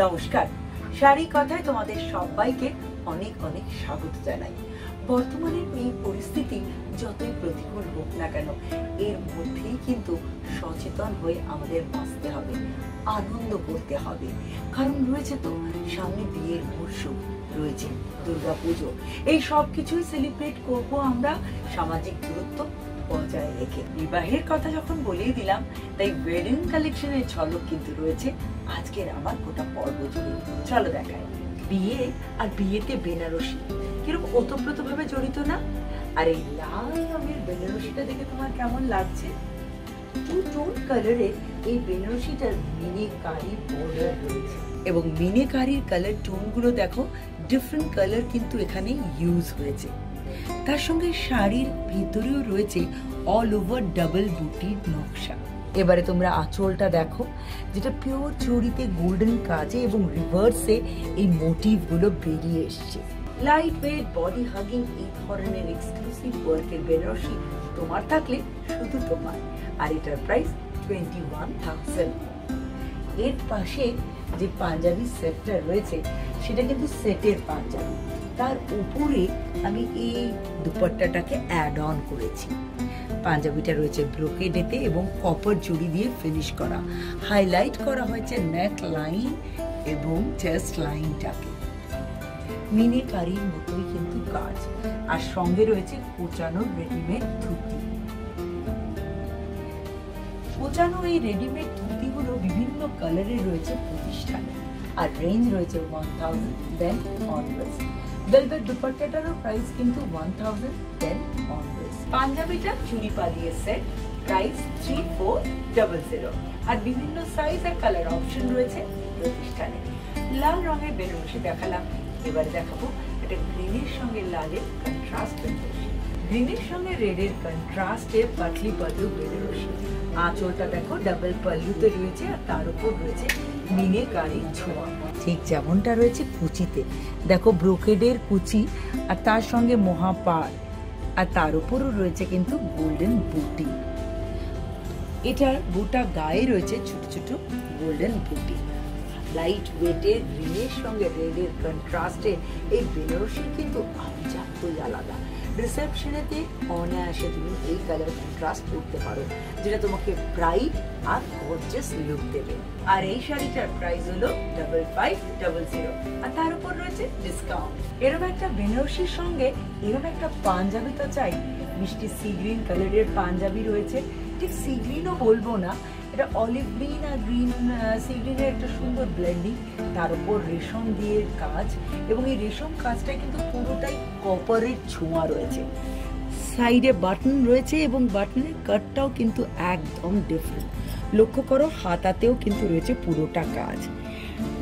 নমস্কার। শাড়ি কথায় তোমাদের সবাইকে অনেক অনেক স্বাগত জানাই। বর্তমানের এই পরিস্থিতি যতই প্রতিকূল হোক না কেন, এর মধ্যেই কিন্তু সচেতন হয়ে আমাদের বাঁচতে হবে, আনন্দ করতে হবে। কারণ রয়েছে তো সামনে বিয়ের মরশুম রয়েছে দুর্গা পুজো এই সব কিছুই সেলিব্রেট করব আমরা সামাজিক দূরত্ব বজায় রেখে বিবাহের কথা যখন বলেই দিলাম, তাই ওয়েডিং কালেকশনের ঝলক কিন্তু রয়েছে। আজকের আমার গোটা পর্ব জুড়ে। চলো দেখায় বিয়ে আর বিয়েতে বেনারসি। কীরকম ওতপ্রোত ভাবে জড়িত না? আর এই লাল রঙের বেনারসিটা দেখে তোমার কেমন লাগছে? টু টোন কালারের এই বেনারসিটার মিনি কারি বর্ডার রয়েছে। এবং মিনি কারির কালার টোনগুলো দেখো ডিফারেন্ট কালার কিন্তু এখানে ইউজ হয়েছে। তার সঙ্গে শাড়ির ভিতরেও রয়েছে অল ওভার ডাবল বুটির নকশা। এবারে তোমরা আঁচলটা দেখো, যেটা পিওর চুরিতে গোল্ডেন কাজে এবং রিভার্সে এই মোটিভগুলো বেরিয়ে এসছে। লাইট ওয়েট বডি হাগিং এই ধরনের এক্সক্লুসিভ ওয়ার্কের বেনারসি তোমার থাকলে শুধু তোমার। আর এটার প্রাইস টোয়েন্টি ওয়ান থাউজেন্ড এর পাশে যে পাঞ্জাবি সেটটা রয়েছে, সেটা কিন্তু সেটের পাঞ্জাবি। তার উপরে আমি এই দুপাট্টাটাকে অ্যাড অন করেছি। পাঞ্জাবিটা রয়েছে ব্রোকেডেতে এবং কপার জুড়ি দিয়ে ফিনিশ করা। হাইলাইট করা হয়েছে নেক লাইন এবং চেস্ট লাইনটাকে মিনি কারির মতোই কিন্তু কাজ। আর সঙ্গে রয়েছে কোচানো রেডিমেড ধুতি। কোচানো এই রেডিমেড ধুতিগুলো বিভিন্ন কালারে রয়েছে প্রতিষ্ঠানে। আর রেঞ্জ রয়েছে one thousand then onwards velvet দুপাট্টাটারও price কিন্তু ওয়ান থাউজেন্ড দেন অনওয়ার্ডস পাঞ্জাবিটা চুরি পালিয়ে set price three four double zero আর বিভিন্ন সাইজ আর কালার অপশন রয়েছে প্রতিষ্ঠানে। লাল রঙের বেনারসি দেখালাম। এবার দেখাবো এটা গ্রিনের সঙ্গে লালের কন্ট্রাস্ট গ্রিনের সঙ্গে রেডের কন্ট্রাস্টে পাতলি পাতলু বেনারসি আঁচলটা দেখো ডাবল পাল্লুতে রয়েছে আর তার উপর রয়েছে মিনে কারির ছোঁয়া। ঠিক যেমনটা রয়েছে কুচিতে। দেখো, ব্রোকেডের কুচি আর তার সঙ্গে মহাপাড় আর তার উপরও রয়েছে কিন্তু গোল্ডেন বুটি। এটার গোটা গায়ে রয়েছে ছোট ছোট গোল্ডেন বুটি। লাইট ওয়েটের গ্রিনের সঙ্গে রেডের কন্ট্রাস্টে এই বেনারসির কিন্তু আভিজাত্যই আলাদা। রিসেপশনেতে অনায়াসে তুমি এই কালার কন্ট্রাস্ট করতে পারো, যেটা তোমাকে ব্রাইট আর গর্জিয়াস লুক দেবে। আর এই শাড়িটার প্রাইস হলো ডাবল ফাইভ ডাবল জিরো আর তার উপর রয়েছে ডিসকাউন্ট এরকম একটা বেনারসির সঙ্গে এরকম একটা পাঞ্জাবি তো চাই, মিষ্টি সি গ্রিন কালারের পাঞ্জাবি রয়েছে। ঠিক সি গ্রিনও বলব না এটা অলিভ গ্রিন আর গ্রিন সি গ্রিনের একটা সুন্দর ব্লেন্ডিং তার উপর রেশম দিয়ে কাজ, এবং এই রেশম কাজটা কিন্তু পুরোটাই কপারের ছোঁয়া রয়েছে। সাইডে বাটন রয়েছে, এবং বাটনের কাটটাও কিন্তু একদম ডিফারেন্ট লক্ষ্য করো, হাতাতেও কিন্তু রয়েছে পুরোটা কাজ।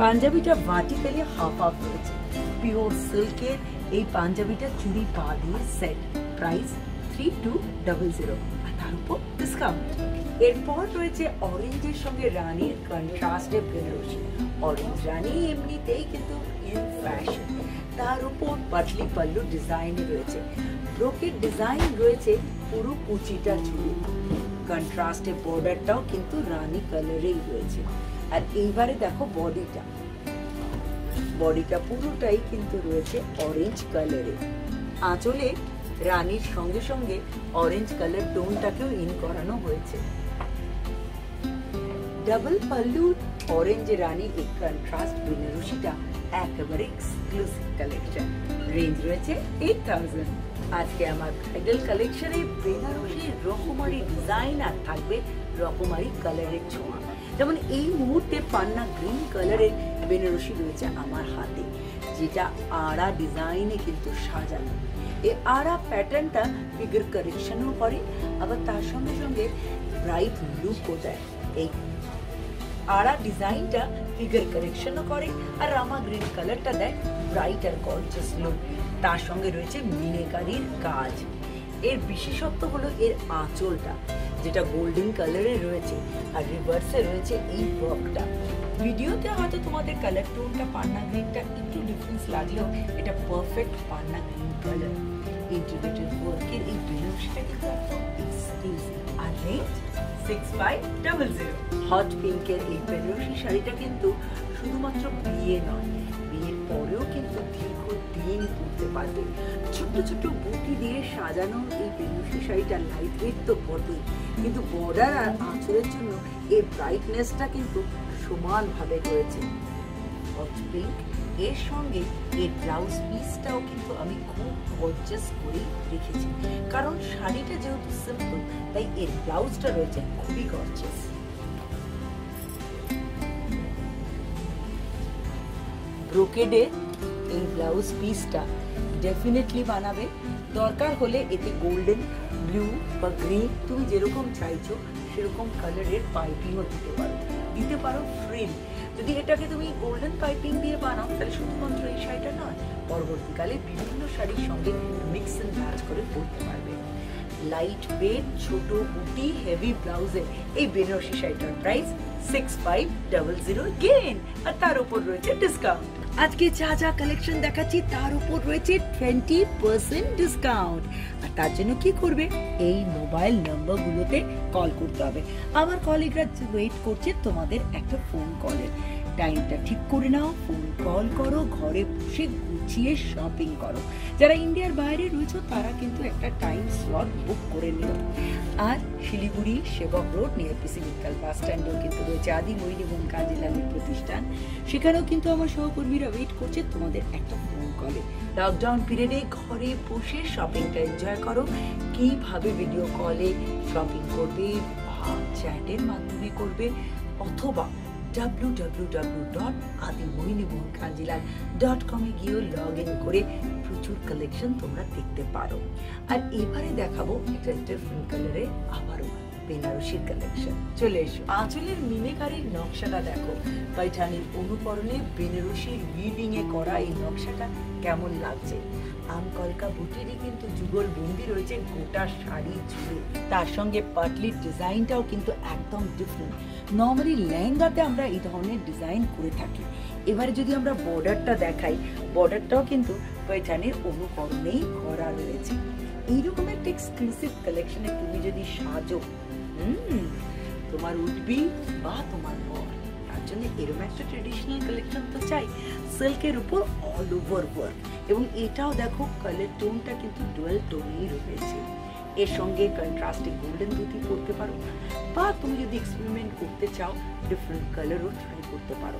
পাঞ্জাবিটা ভার্টিক্যালি হাফ হাফ রয়েছে। পিওর সিল্কের এই পাঞ্জাবিটা চুরি পা দিয়ে set price three two double zero আর তার উপর ডিসকাউন্ট এরপর রয়েছে অরেঞ্জের সঙ্গে রানীর কন্ট্রাস্টে বেনারসি অরেঞ্জ রানী এমনিতেই কিন্তু ইন ফ্যাশন তার উপর পাটলি পাল্লু ডিজাইন রয়েছে। ব্রোকেট ডিজাইন রয়েছে পুরো কুচিটা জুড়ে কন্ট্রাস্টে বর্ডারটাও কিন্তু রানী কালারেই রয়েছে। আর এইবারে দেখো বডিটা বডিটা পুরোটাই কিন্তু রয়েছে অরেঞ্জ কালারে আঁচলে রানীর সঙ্গে সঙ্গে অরেঞ্জ কালার টোনটাকেও ইন করানো হয়েছে। ডাবল পাল্লু, অরেঞ্জ রানী এই কন্ট্রাস্ট বেনারসিটা একেবারে এক্সক্লুসিভ কালেকশন রেঞ্জ রয়েছে এইট থাউজেন্ড আজকে আমার ব্রাইডাল কালেকশনে বেনারসি, রকমারি ডিজাইন আর থাকবে রকমারি কালারের ছোঁয়া। যেমন এই মুহূর্তে পান্না গ্রিন কালারের বেনারসি রয়েছে আমার হাতে, যেটা আড়া ডিজাইনে কিন্তু সাজানো। এই আড়া প্যাটার্নটা ফিগার কারেকশনও করে, আবার তার সঙ্গে সঙ্গে ব্রাইট লুকও দেয়। এই আড়া ডিজাইনটা ফিগার কারেকশনও করে আর রামা গ্রিন কালারটা দেয় ব্রাইট আর গর্জাস লুক তার সঙ্গে রয়েছে মিনেকারির কাজ। এর বিশেষত্ব হলো এর আঁচলটা, যেটা গোল্ডেন কালারে রয়েছে আর রিভার্সে রয়েছে এই ওয়ার্কটা ভিডিওতে হয়তো তোমাদের কালার টোনটা পান্না গ্রিনটা একটু ডিফারেন্স লাগলেও এটা পারফেক্ট পান্না গ্রিন কালার ইন্টিগ্রেটেড ওয়ার্কের এই বেনারসিটা কিন্তু একদম এক্সক্লুসিভ জিরো হট পিঙ্কের এই বেনারসি শাড়িটা কিন্তু শুধুমাত্র বিয়ে নয়, বিয়ের পরেও কিন্তু দীর্ঘ দিন পরতে পারবে। ছোট্ট ছোট্ট বুটি দিয়ে সাজানো এই বেনারসি শাড়িটা লাইট ওয়েট তো বটেই, কিন্তু বর্ডার আর আঁচলের জন্য এই ব্রাইটনেসটা কিন্তু সমানভাবে রয়েছে। হট পিঙ্ক এর সঙ্গে এর ব্লাউজ পিসটাও কিন্তু আমি খুব গর্জাস করে রেখেছি। কারণ শাড়িটা যেহেতু সিম্পল তাই এর ব্লাউজটা রয়েছে খুবই গর্জাস ব্রোকেডে এই ব্লাউজ পিসটা ডেফিনেটলি বানাবে। দরকার হলে এতে গোল্ডেন ব্লু বা গ্রিন তুমি যেরকম চাইছো, সেরকম কালারের পাইপিংও দিতে পারো। দিতে পারো ফ্রিল যদি এটাকে তুমি গোল্ডেন পাইপিং দিয়ে বানাও, তাহলে শুধুমাত্র এই শাড়িটা নয়, পরবর্তীকালে বিভিন্ন শাড়ির সঙ্গে মিক্স অ্যান্ড ম্যাচ করে পরতে পারবে। লাইট ওয়েট ছোট বুটি হেভি ব্লাউজে এই বেনারসি শাড়িটার price six five double zero gain আর তার উপর রয়েছে ডিসকাউন্ট আজকে যা যা কালেকশন দেখাচ্ছি, তার উপর রয়েছে টোয়েন্টি পার্সেন্ট ডিসকাউন্ট আর তার জন্য কি করবে? এই মোবাইল নাম্বারগুলোতে কল করতে হবে। আমার কলিগরা ওয়েট করছে তোমাদের একটা ফোন কলের টাইমটা ঠিক করে নাও ফোন কল করো, ঘরে বসে গুছিয়ে শপিং করো। যারা ইন্ডিয়ার বাইরে রয়েছে, তারা কিন্তু একটা টাইম স্লট বুক করে নিও। আর শিলিগুড়ি, সেবক রোড নিয়ার পিসি বিকাল বাস স্ট্যান্ডেও কিন্তু রয়েছে। আদি মহিন এবং কাজিলালের প্রতিষ্ঠান। সেখানেও কিন্তু আমার সহকর্মীরা ওয়েট করছে তোমাদের একটা ফোন কলে লকডাউন পিরিয়ডে ঘরে বসে শপিংটা এনজয় করো। কীভাবে ভিডিও কলে শপিং করবে, বা চ্যাটের মাধ্যমে করবে, অথবা www.adimohinibonkanjilan.com এ গিয়েও লগ ইন করে প্রচুর কালেকশন তোমরা দেখতে পারো। আর এবারে দেখাবো একটা ডিফারেন্ট কালারে আবারও বেনারসির কালেকশন চলে এসো। আঁচলের মিনেকারির নকশাটা দেখো। পাইঠানির অনুকরণে বেনারসির এ করা এই নকশাটা কেমন লাগছে? আমকলকা বুটিরই কিন্তু যুগল বন্দি রয়েছে গোটা শাড়ি জুড়ে। তার সঙ্গে পাটলির ডিজাইনটাও কিন্তু একদম ডিফারেন্ট নর্মালি লেহেঙ্গাতে আমরা এই ধরনের ডিজাইন করে থাকি। এবারে যদি আমরা বর্ডারটা দেখাই বর্ডারটাও কিন্তু পৈঠানির অনুকরণেই করা রয়েছে। এইরকম একটা এক্সক্লুসিভ কালেকশনে তুমি যদি সাজো, হুম, তোমার উঠবি বা তোমার বর জন্য এরকম একটা ট্রেডিশনাল কালেকশন তো চাই। সিল্কের উপর অল ওভার ওয়ার্ক এবং এটাও দেখো কালার টোনটা কিন্তু ডুয়েল টোনেই রয়েছে। এর সঙ্গে কন্ট্রাস্টে গোল্ডেন ধুতি পরতে পারো বা তুমি যদি এক্সপেরিমেন্ট করতে চাও ডিফারেন্ট কালারও ট্রাই করতে পারো।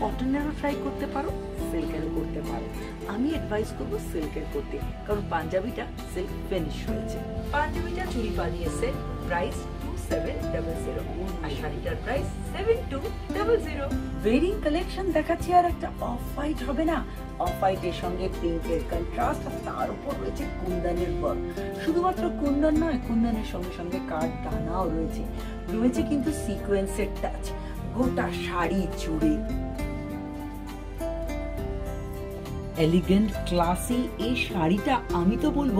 কটনেরও ট্রাই করতে পারো সিল্কেরও করতে পারো। আমি অ্যাডভাইস করব সিল্কের করতে। কারণ পাঞ্জাবিটা সিল্ক ফিনিশ হয়েছে। পাঞ্জাবিটা চুরি পালিয়েছে প্রাইস সেভেন ডাবল জিরো আর শাড়িটার price seven two double zero varying collection দেখাচ্ছি আর একটা অফ হোয়াইট হবে না। অফ হোয়াইটের সঙ্গে পিঙ্কের কন্ট্রাস্ট আর তার উপর রয়েছে কুন্দনের ওয়ার্ক শুধুমাত্র কুন্দন নয় কুন্দনের সঙ্গে সঙ্গে কাঠ দানাও রয়েছে। রয়েছে কিন্তু সিকোয়েন্সের টাচ গোটা শাড়ি জুড়ে। এলিগেন্ট ক্লাসি এই শাড়িটা আমি তো বলব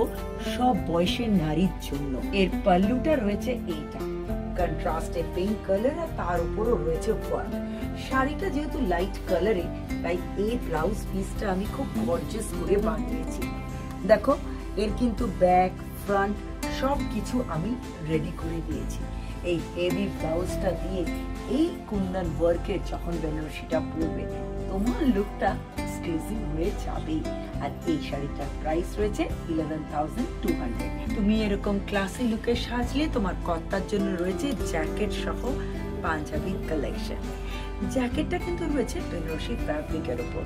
সব বয়সের নারীর জন্য। এর পাল্লুটা রয়েছে এইটা। কন্ট্রাস্টে পিঙ্ক কালার আর তার উপরও রয়েছে ওয়ার্ক শাড়িটা যেহেতু লাইট কালারে তাই এই ব্লাউজ পিসটা আমি খুব গর্জিয়াস করে বানিয়েছি। দেখো, এর কিন্তু ব্যাক ফ্রন্ট সব কিছু আমি রেডি করে দিয়েছি। এই হেভি ব্লাউজটা দিয়ে এই কুন্দন ওয়ার্কের যখন বেনারসিটা পরবে, তোমার লুকটা এক্সক্লুসিভ হয়ে যাবেই। আর এই শাড়িটার প্রাইস রয়েছে ইলেভেন তুমি এরকম লুকে সাজলে তোমার কর্তার জন্য রয়েছে জ্যাকেট সহ পাঞ্জাবি কালেকশন জ্যাকেটটা কিন্তু রয়েছে বেনারসি ফ্যাব্রিকের উপর।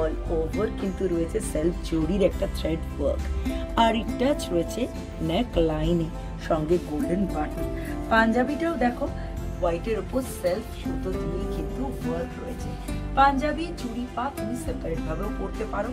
অল ওভার কিন্তু রয়েছে সেলফ একটা থ্রেড ওয়ার্ক আর টাচ রয়েছে নেক লাইনে সঙ্গে গোল্ডেন বাটন পাঞ্জাবিটাও দেখো হোয়াইটের উপর সেলফ সুতো দিয়ে কিন্তু ওয়ার্ক রয়েছে। পাঞ্জাবি, চুড়ি পা তুমি সেপারেট ভাবেও পরতে পারো।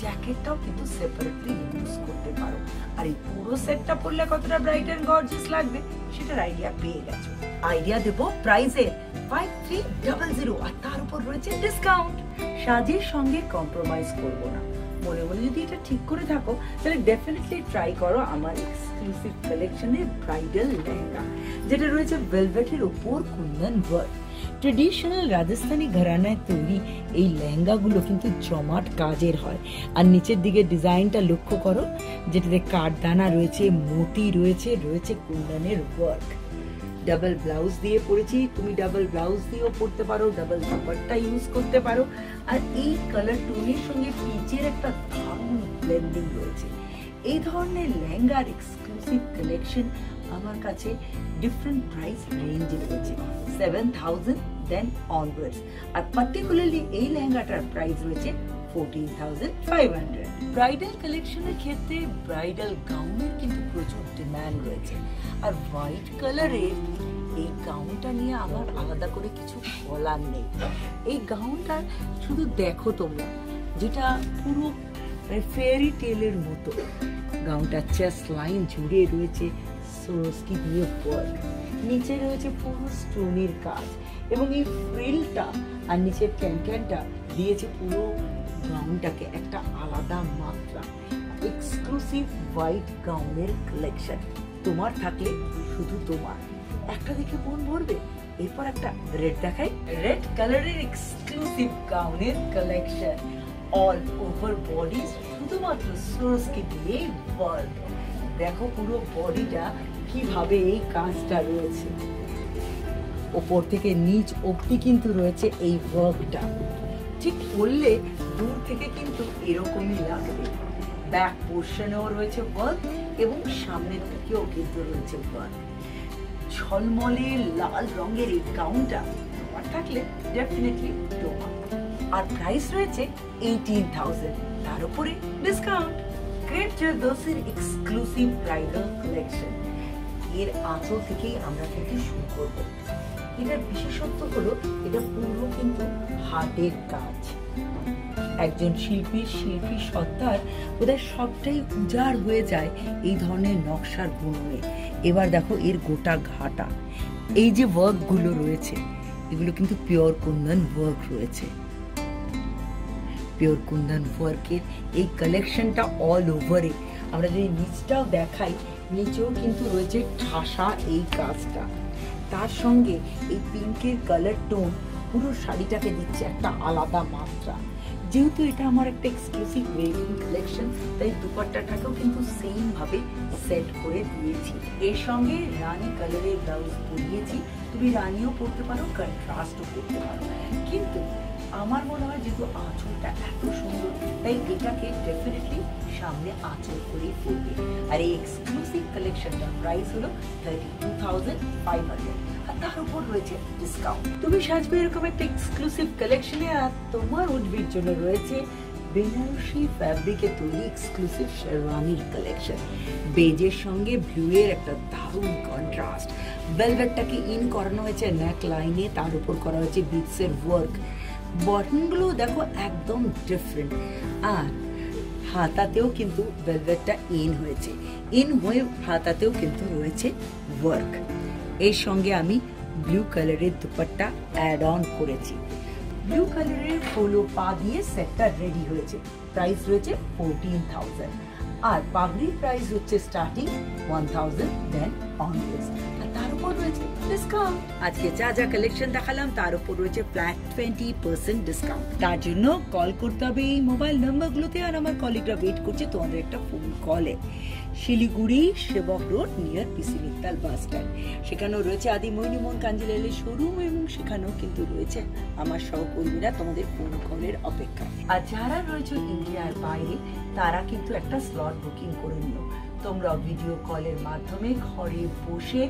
জ্যাকেটটাও কিন্তু সেপারেটলি ইউজ করতে পারো। আর এই পুরো সেটটা পরলে কতটা ব্রাইট এন্ড গর্জিয়াস লাগবে, সেটার আইডিয়া পেয়ে গেছো। আইডিয়া দেব প্রাইসে ফাইভ থ্রি ডাবল জিরো আর তার উপর রয়েছে ডিসকাউন্ট সাজের সঙ্গে কম্প্রোমাইজ করব না। মনে মনে যদি এটা ঠিক করে থাকো, তাহলে ডেফিনেটলি ট্রাই করো আমার এক্সক্লুসিভ কালেকশনের ব্রাইডাল লেহেঙ্গা, যেটা রয়েছে ভেলভেটের উপর কুন্দন ওয়ার্ক ট্রেডিশনাল রাজস্থানী ঘরানায় তৈরি এই লেহেঙ্গাগুলো কিন্তু জমাট কাজের হয় আর নিচের দিকে ডিজাইনটা লক্ষ্য করো যেটাতে কাঠদানা রয়েছে মতি রয়েছে রয়েছে কুন্দনের ওয়ার্ক ডাবল ব্লাউজ দিয়ে পরেছি তুমি ডাবল ব্লাউজ দিয়েও পরতে পারো ডাবল দুপাট্টা ইউজ করতে পারো আর এই কালার টোনের সঙ্গে পিচের একটা দারুণ ব্লেন্ডিং রয়েছে এই ধরনের লেহেঙ্গার এক্সক্লুসিভ কালেকশন আমার কাছে ডিফারেন্ট প্রাইস রেঞ্জে রয়েছে সেভেন থাউজেন্ড দেন অনওয়ার্ডস আর পার্টিকুলারলি এই লেহেঙ্গাটার প্রাইস রয়েছে ফোরটিন থাউজেন্ড ফাইভ ব্রাইডাল কালেকশনের ক্ষেত্রে ব্রাইডাল গাউনের কিন্তু প্রচুর ডিম্যান্ড রয়েছে। আর হোয়াইট কালারের এই গাউনটা নিয়ে আমার আলাদা করে কিছু বলার নেই। এই গাউনটা শুধু দেখো তোমরা, যেটা পুরো ফেয়ারি টেলের মতো। গাউনটার চেস্ট লাইন জুড়ে রয়েছে সোরস্কি দিয়ে ওয়ার্ক নিচে রয়েছে পুরো স্টোনের কাজ এবং এই ফ্রিলটা আর নিচের ক্যানক্যানটা দিয়েছে পুরো গাউনটাকে একটা আলাদা মাত্রা এক্সক্লুসিভ হোয়াইট গাউনের কালেকশন তোমার থাকলে শুধু তোমার। একটা দেখে মন ভরবে? এরপর একটা রেড দেখাই। রেড কালারের এক্সক্লুসিভ গাউনের কালেকশন অল ওভার বডি শুধুমাত্র সোরসকে দিয়ে ওয়ার্ক দেখো পুরো বডিটা কীভাবে এই কাজটা রয়েছে? ওপর থেকে নিচ অবধি কিন্তু রয়েছে এই ওয়ার্কটা ঠিক করলে দূর থেকে কিন্তু এরকমই লাগবে। ব্যাক পোর্শনেও রয়েছে ওয়ার্ক এবং সামনের দিকেও কিন্তু রয়েছে ওয়ার্ক ঝলমলে লাল রঙের এই গাউনটা তোমার থাকলে ডেফিনেটলি তোমার। আর প্রাইস রয়েছে এইটিন থাউজেন্ড তার উপরে ডিসকাউন্ট গ্রেট জারদোসের এক্সক্লুসিভ ব্রাইডাল কালেকশন এর আঁচল থেকেই আমরা কিন্তু শুরু করব। এটার বিশেষত্ব হলো, এটা পুরো কিন্তু হাতের কাজ। একজন শিল্পীর শিল্পী সত্তার বোধহয় সবটাই উজাড় হয়ে যায় এই ধরনের নকশার গুণে এবার দেখো এর গোটা ঘাটা। এই যে ওয়ার্কগুলো রয়েছে, এগুলো কিন্তু পিওর কুন্দন ওয়ার্ক রয়েছে। পিওর কুন্দন ওয়ার্কের এই কালেকশনটা অল ওভারে আমরা যদি নিচটাও দেখাই নিচেও কিন্তু রয়েছে ঠাসা এই কাজটা তার সঙ্গে এই পিঙ্কের কালার টোন পুরো শাড়িটাকে দিচ্ছে একটা আলাদা মাত্রা। যেহেতু এটা আমার একটা এক্সক্লুসিভ ওয়েডিং কালেকশন তাই দুপাট্টাটাকেও কিন্তু সেম ভাবে সেট করে দিয়েছি। এর সঙ্গে রানী কালারের ব্লাউজ পরিয়েছি। তুমি রানিও পরতে পারো কন্ট্রাস্টও করতে পারো। কিন্তু আমার মনে হয় যেহেতু আঁচলটা এত সুন্দর, তাই এটাকে ডেফিনেটলি সামনে আঁচল করে পরবে আর এই এক্সক্লুসিভ কালেকশনটার প্রাইস হলো thirty two thousand five hundred আর তার উপর রয়েছে ডিসকাউন্ট তুমি সাজবে এরকম একটা এক্সক্লুসিভ কালেকশনে আর তোমার উঠবির জন্য রয়েছে বেনারসি ফ্যাব্রিকে তৈরি এক্সক্লুসিভ শেরওয়ানির কালেকশন বেজের সঙ্গে এর একটা দারুণ কন্ট্রাস্ট ভেলভেটটাকে ইন করানো হয়েছে নেক লাইনে তার উপর করা হয়েছে বিটসের ওয়ার্ক বটনগুলো দেখো একদম ডিফারেন্ট আর হাতাতেও কিন্তু ভেলভেটটা ইন হয়েছে। ইন হয়ে হাতাতেও কিন্তু রয়েছে ওয়ার্ক এর সঙ্গে আমি ব্লু কালারের দুপাট্টা অ্যাড অন করেছি। ব্লু কালারের পোলো পা দিয়ে সেটটা রেডি হয়েছে। প্রাইস রয়েছে ফোরটিন থাউজেন্ড আর পাগড়ির প্রাইস হচ্ছে starting one thousand then onwards আজকে যা যা কালেকশন দেখালাম, তার উপর রয়েছে ফ্ল্যাট টোয়েন্টি পার্সেন্ট ডিসকাউন্ট তার জন্য কল করতে হবে এই মোবাইল আর আমার কলিগরা ওয়েট করছে তোমাদের একটা ফোন কলে Siliguri, Sevoke road near PC Mittal bus stand সেখানেও রয়েছে আদি মৈনিমন কাঞ্জিলালের শোরুম এবং সেখানেও কিন্তু রয়েছে আমার সহকর্মীরা তোমাদের ফোন কলের অপেক্ষা আর যারা রয়েছে ইন্ডিয়ার বাইরে, তারা কিন্তু একটা স্লট বুকিং করে নিও। তোমরা ভিডিও কলের মাধ্যমে ঘরে বসে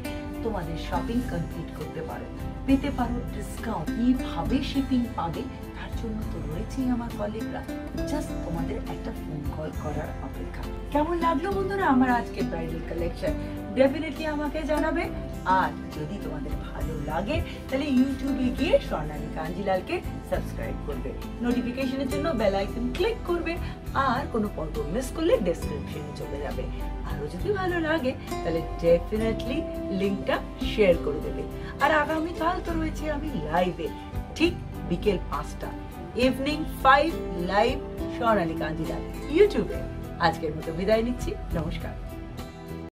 তোমাদের শপিং কমপ্লিট করতে পারো। পেতে পারো ডিসকাউন্ট কীভাবে শিপিং পাবে, তার জন্য তো রয়েছেই আমার কলিগরা জাস্ট তোমাদের একটা ফোন কল করার অপেক্ষা। কেমন লাগল বন্ধুরা আমার আজকে ব্রাইডাল কালেকশন ডেফিনেটলি আমাকে জানাবে। আর যদি তোমাদের ভালো লাগে, তাহলে ইউটিউবে গিয়ে স্বর্ণালী কাঞ্জিলালকে সাবস্ক্রাইব করবে। নোটিফিকেশনের জন্য বেল আইকন ক্লিক করবে, আর কোনো পর্ব মিস করলে ডেসক্রিপশনে চলে যাবে। আরও যদি ভালো লাগে, তাহলে ডেফিনেটলি লিঙ্কটা শেয়ার করে দেবে। আর আগামীকাল তো রয়েছে আমি লাইভে ঠিক বিকেল পাঁচটা। Evening five live Swarnali Kanjilal ইউটিউবে আজকের মতো বিদায় নিচ্ছি, নমস্কার।